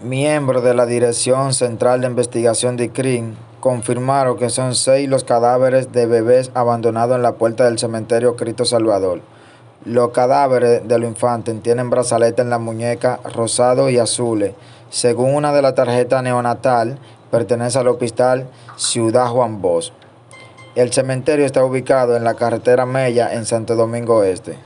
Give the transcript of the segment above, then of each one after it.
Miembros de la Dirección Central de Investigación de CRIM confirmaron que son seis los cadáveres de bebés abandonados en la puerta del cementerio Cristo Salvador. Los cadáveres de los infantes tienen brazaletes en la muñeca rosados y azules. Según una de las tarjetas neonatal, pertenece al hospital Ciudad Juan Bosch. El cementerio está ubicado en la carretera Mella en Santo Domingo Este.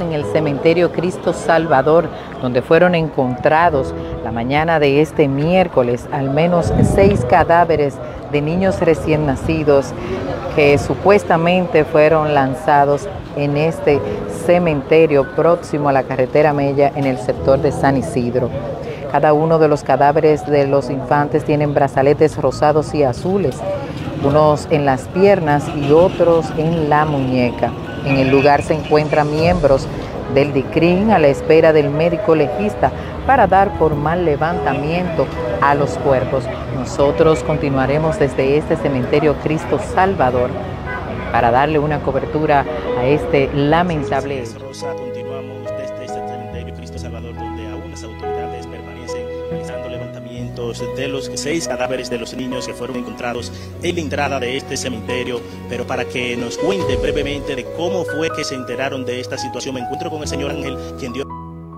En el cementerio Cristo Salvador, donde fueron encontrados la mañana de este miércoles al menos seis cadáveres de niños recién nacidos que supuestamente fueron lanzados en este cementerio próximo a la carretera Mella en el sector de San Isidro. Cada uno de los cadáveres de los infantes tienen brazaletes rosados y azules, unos en las piernas y otros en la muñeca. En el lugar se encuentran miembros del DICRIN a la espera del médico legista para dar formal levantamiento a los cuerpos. Nosotros continuaremos desde este cementerio Cristo Salvador para darle una cobertura a este lamentable. Realizando levantamientos de los seis cadáveres de los niños que fueron encontrados en la entrada de este cementerio. Pero para que nos cuente brevemente de cómo fue que se enteraron de esta situación, me encuentro con el señor Ángel, quien dio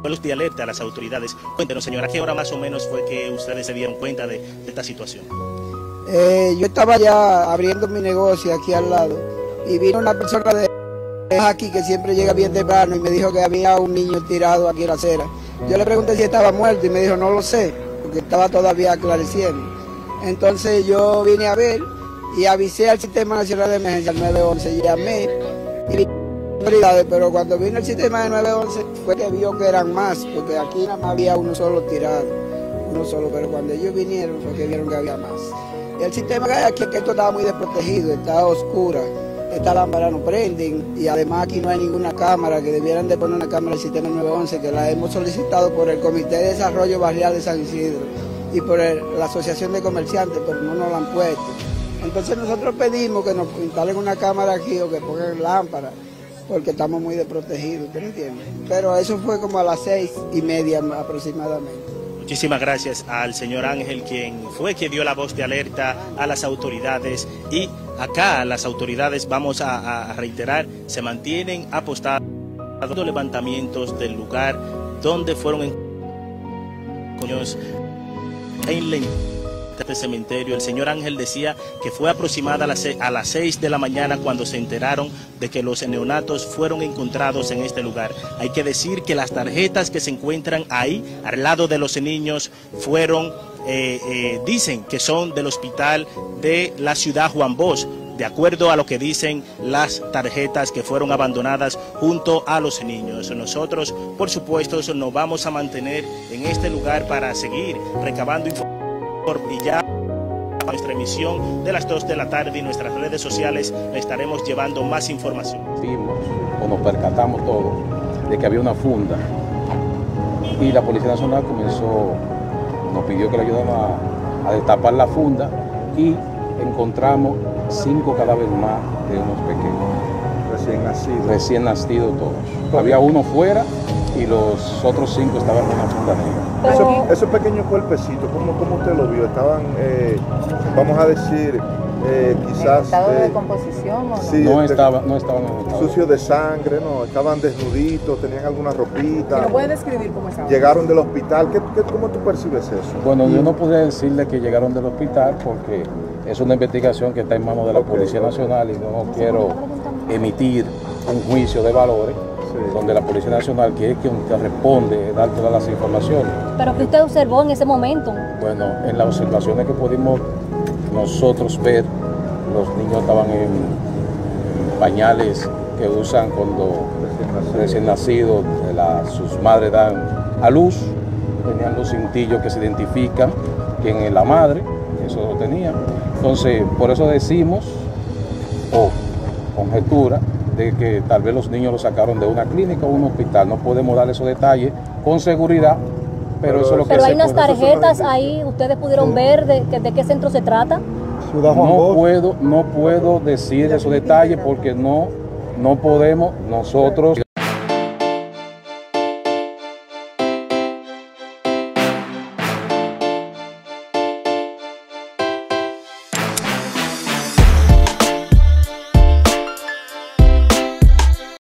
los de alerta a las autoridades. Cuéntenos, señora, ¿a qué hora más o menos fue que ustedes se dieron cuenta de, de esta situación? Eh, yo estaba ya abriendo mi negocio aquí al lado y vino una persona de aquí que siempre llega bien temprano y me dijo que había un niño tirado aquí en la acera. Yo le pregunté si estaba muerto y me dijo no lo sé, porque estaba todavía aclareciendo. Entonces yo vine a ver y avisé al Sistema Nacional de Emergencia, al 911, llamé y pero cuando vino el sistema de 911 fue que vio que eran más, porque aquí nada más había uno solo tirado, uno solo, pero cuando ellos vinieron fue que vieron que había más. El sistema que hay aquí es que esto estaba muy desprotegido, está oscura, esta lámpara no prenden y además aquí no hay ninguna cámara, que debieran de poner una cámara del sistema 911, que la hemos solicitado por el Comité de Desarrollo Barrial de San Isidro y por la Asociación de Comerciantes, pero no nos la han puesto. Entonces nosotros pedimos que nos instalen una cámara aquí o que pongan lámpara, porque estamos muy desprotegidos. Pero eso fue como a las seis y media aproximadamente. Muchísimas gracias al señor Ángel, quien fue que dio la voz de alerta a las autoridades. Y acá las autoridades, vamos a, reiterar, se mantienen apostados levantamientos del lugar donde fueron en la este cementerio. El señor Ángel decía que fue aproximada a las, se- a las 6 de la mañana cuando se enteraron de que los neonatos fueron encontrados en este lugar. Hay que decir que las tarjetas que se encuentran ahí, al lado de los niños, fueron, eh, eh, dicen que son del hospital de la ciudad Juan Bosch. De acuerdo a lo que dicen las tarjetas que fueron abandonadas junto a los niños. Nosotros, por supuesto, nos vamos a mantener en este lugar para seguir recabando información y ya nuestra emisión de las 2 de la tarde y nuestras redes sociales le estaremos llevando más información. vimos o nos percatamos todos de que había una funda y la Policía Nacional comenzó, nos pidió que le ayudáramos a, a destapar la funda y encontramos cinco cadáveres más de unos pequeños, recién nacido. recién nacidos todos. Había uno fuera y los otros cinco estaban en una funda negra. Eso- esos pequeños cuerpecitos, ¿cómo, cómo usted lo vio? Estaban, eh, vamos a decir, eh, quizás ¿Estado de eh, composición o no? sí, No, estaba, no estaban en estado. sucios de sangre, no, estaban desnuditos, tenían alguna ropita. ¿No puede describir cómo? Llegaron del hospital. ¿Qué, qué- cómo tú percibes eso? Bueno, yo no podría decirle que llegaron del hospital porque es una investigación que está en manos de la. Policía Nacional y no quiero emitir un juicio de valores. Donde la Policía Nacional, que es quien te responde, dar todas las informaciones. Pero que usted observó en ese momento. Bueno, en las observaciones que pudimos nosotros ver, los niños estaban en, pañales que usan cuando Recién nacido. recién nacidos, sus madres dan a luz tenían los cintillos que se identifican quién es la madre, eso lo tenían. Entonces, por eso decimos, o conjetura, de que tal vez los niños los sacaron de una clínica o un hospital. No podemos dar esos detalles con seguridad, pero, eso es lo que Pero hay se unas puede. tarjetas ahí, ustedes pudieron ver de, qué centro se trata. Ciudad Juan No Bosch. puedo, no puedo decir esos detalles porque no, no podemos nosotros